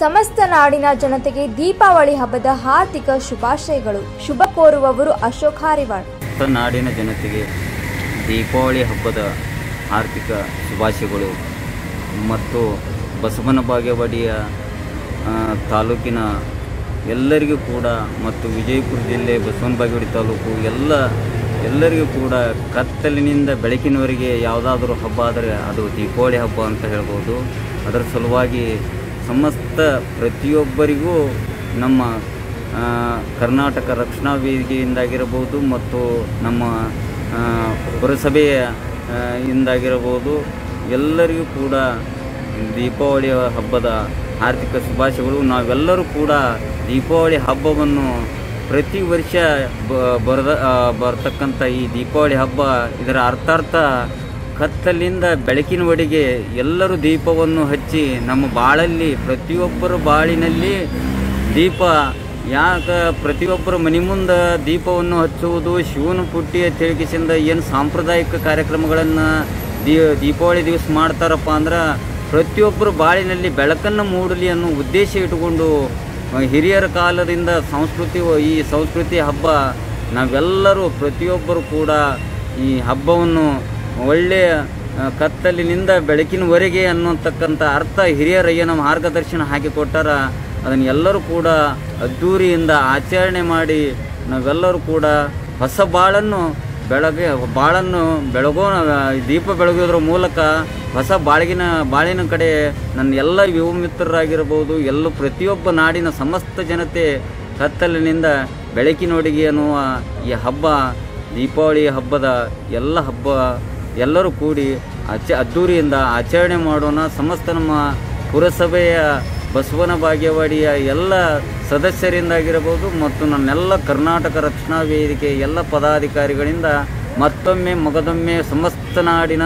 ಸಮಸ್ತ ನಾಡಿನ ಜನತೆಗೆ ದೀಪಾವಳಿ ಹಬ್ಬದ ಹಾರ್ದಿಕ ಶುಭಾಶಯಗಳು. ಶುಭ ಕೋರುವವರು ಅಶೋಕ್ ಹಾರಿವಾಳ್. ನಾಡಿನ ಜನತೆಗೆ ದೀಪಾವಳಿ ಹಬ್ಬದ ಆರ್ಥಿಕ ಶುಭಾಶಯಗಳು. ಮತ್ತು ಬಸವನ ಬಾಗೇವಾಡಿಯ ತಾಲೂಕಿನ ಎಲ್ಲರಿಗೂ ಕೂಡ ಮತ್ತು ವಿಜಯಪುರ ಜಿಲ್ಲೆ ಬಸವನ ಬಾಗೇವಾಡಿ ತಾಲೂಕು ಎಲ್ಲ, ಎಲ್ಲರಿಗೂ ಕೂಡ ಕತ್ತಲಿನಿಂದ ಬೆಳಕಿನವರೆಗೆ ಯಾವುದಾದ್ರೂ ಹಬ್ಬ ಆದರೆ ಅದು ದೀಪಾವಳಿ ಹಬ್ಬ ಅಂತ ಹೇಳ್ಬೋದು. ಅದರ ಸಲುವಾಗಿ ಸಮಸ್ತ ಪ್ರತಿಯೊಬ್ಬರಿಗೂ ನಮ್ಮ ಕರ್ನಾಟಕ ರಕ್ಷಣಾ ವೇದಿಕೆಯಿಂದಾಗಿರಬಹುದು ಮತ್ತು ನಮ್ಮ ಪುರಸಭೆಯ ಇಂದಾಗಿರಬಹುದು. ಎಲ್ಲರಿಗೂ ಕೂಡ ದೀಪಾವಳಿಯ ಹಬ್ಬದ ಆರ್ಥಿಕ ಶುಭಾಶಯಗಳು. ನಾವೆಲ್ಲರೂ ಕೂಡ ದೀಪಾವಳಿ ಹಬ್ಬವನ್ನು ಪ್ರತಿ ವರ್ಷ ಬರದ ಬರ್ತಕ್ಕಂಥ ಈ ದೀಪಾವಳಿ ಹಬ್ಬ ಇದರ ಅರ್ಥಾರ್ಥ ಕತ್ತಲಿಂದ ಬೆಳಕಿನ ಬೆಳಕಿನವರೆಗೆ ಎಲ್ಲರೂ ದೀಪವನ್ನು ಹಚ್ಚಿ ನಮ್ಮ ಬಾಳಲ್ಲಿ ಪ್ರತಿಯೊಬ್ಬರ ಬಾಳಿನಲ್ಲಿ ದೀಪ, ಯಾಕ ಪ್ರತಿಯೊಬ್ಬರ ಮನೆ ಮುಂದೆ ದೀಪವನ್ನು ಹಚ್ಚುವುದು, ಶಿವನ ಪುಟ್ಟಿಯ ತಿರುಗಿಸಿಂದ ಏನು ಸಾಂಪ್ರದಾಯಿಕ ಕಾರ್ಯಕ್ರಮಗಳನ್ನು ದೀ, ದೀಪಾವಳಿ ದಿವಸ ಮಾಡ್ತಾರಪ್ಪ ಅಂದ್ರೆ ಪ್ರತಿಯೊಬ್ಬರ ಬಾಳಿನಲ್ಲಿ ಬೆಳಕನ್ನು ಮೂಡಲಿ ಅನ್ನೋ ಉದ್ದೇಶ ಇಟ್ಟುಕೊಂಡು ಹಿರಿಯರ ಕಾಲದಿಂದ ಸಂಸ್ಕೃತಿ, ಈ ಸಂಸ್ಕೃತಿ ಹಬ್ಬ ನಾವೆಲ್ಲರೂ ಪ್ರತಿಯೊಬ್ಬರು ಕೂಡ ಈ ಹಬ್ಬವನ್ನು ಒಳ್ಳೆಯ ಕತ್ತಲಿನಿಂದ ಬೆಳಕಿನವರೆಗೆ ಅನ್ನುವಂತಕ್ಕಂಥ ಅರ್ಥ ಹಿರಿಯರಿಗೆ ನಮ್ಮ ಮಾರ್ಗದರ್ಶನ ಹಾಕಿಕೊಟ್ಟಾರ ಅದನ್ನು ಎಲ್ಲರೂ ಕೂಡ ಅದ್ಧೂರಿಯಿಂದ ಆಚರಣೆ ಮಾಡಿ ನಾವೆಲ್ಲರೂ ಕೂಡ ಹೊಸ ಬಾಳನ್ನು ಬೆಳಗ್ಗೆ ಬಾಳನ್ನು ಬೆಳಗೋ, ದೀಪ ಬೆಳಗೋದ್ರ ಮೂಲಕ ಹೊಸ ಬಾಳಿಗಿನ, ಬಾಳಿನ ಕಡೆ ನನ್ನ ಎಲ್ಲ ಯುವ ಮಿತ್ರರಾಗಿರ್ಬೋದು, ಎಲ್ಲ ಪ್ರತಿಯೊಬ್ಬ ನಾಡಿನ ಸಮಸ್ತ ಜನತೆ ಕತ್ತಲಿನಿಂದ ಬೆಳಕಿನೊಡಿಗೆ ಅನ್ನುವ ಈ ಹಬ್ಬ, ದೀಪಾವಳಿ ಹಬ್ಬದ ಎಲ್ಲ ಹಬ್ಬ ಎಲ್ಲರೂ ಕೂಡಿ ಅಚ್ಚ ಅದ್ಧೂರಿಯಿಂದ ಆಚರಣೆ ಮಾಡೋಣ. ಸಮಸ್ತ ನಮ್ಮ ಪುರಸಭೆಯ ಬಸವನ ಭಾಗ್ಯವಾಡಿಯ ಎಲ್ಲ ಸದಸ್ಯರಿಂದಾಗಿರಬಹುದು ಮತ್ತು ನನ್ನೆಲ್ಲ ಕರ್ನಾಟಕ ರಕ್ಷಣಾ ವೇದಿಕೆ ಎಲ್ಲ ಪದಾಧಿಕಾರಿಗಳಿಂದ ಮತ್ತೊಮ್ಮೆ ಮೊಗದೊಮ್ಮೆ ಸಮಸ್ತ ನಾಡಿನ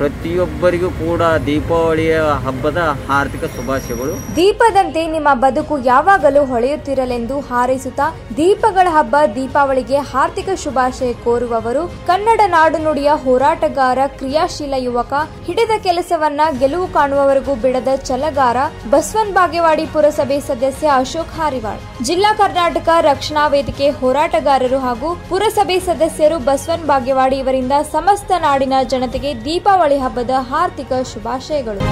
ಪ್ರತಿಯೊಬ್ಬರಿಗೂ ಕೂಡ ದೀಪಾವಳಿಯ ಹಬ್ಬದ ಆರ್ಥಿಕ ಶುಭಾಶಯಗಳು. ದೀಪದಂತೆ ನಿಮ್ಮ ಬದುಕು ಯಾವಾಗಲೂ ಹೊಳೆಯುತ್ತಿರಲೆಂದು ಹಾರೈಸುತ್ತಾ ದೀಪಗಳ ಹಬ್ಬ ದೀಪಾವಳಿಗೆ ಹಾರ್ದಿಕ ಶುಭಾಶಯ ಕೋರುವವರು ಕನ್ನಡ ನಾಡು ನುಡಿಯ ಹೋರಾಟಗಾರ, ಕ್ರಿಯಾಶೀಲ ಯುವಕ, ಹಿಡಿದ ಕೆಲಸವನ್ನ ಗೆಲುವು ಕಾಣುವವರೆಗೂ ಬಿಡದ ಚಲಗಾರ ಬಸವನ್ ಬಾಗೇವಾಡಿ ಪುರಸಭೆ ಸದಸ್ಯ ಅಶೋಕ್ ಹಾರಿವಾಳ್. ಜಿಲ್ಲಾ ಕರ್ನಾಟಕ ರಕ್ಷಣಾ ವೇದಿಕೆ ಹೋರಾಟಗಾರರು ಹಾಗೂ ಪುರಸಭೆ ಸದಸ್ಯರು ಬಸವನ್ ಬಾಗೇವಾಡಿ ಇವರಿಂದ ಸಮಸ್ತ ನಾಡಿನ ಜನತೆಗೆ ದೀಪಾವಳಿ ಹಬ್ಬದ ಹಾರ್ದಿಕ ಶುಭಾಶಯಗಳು.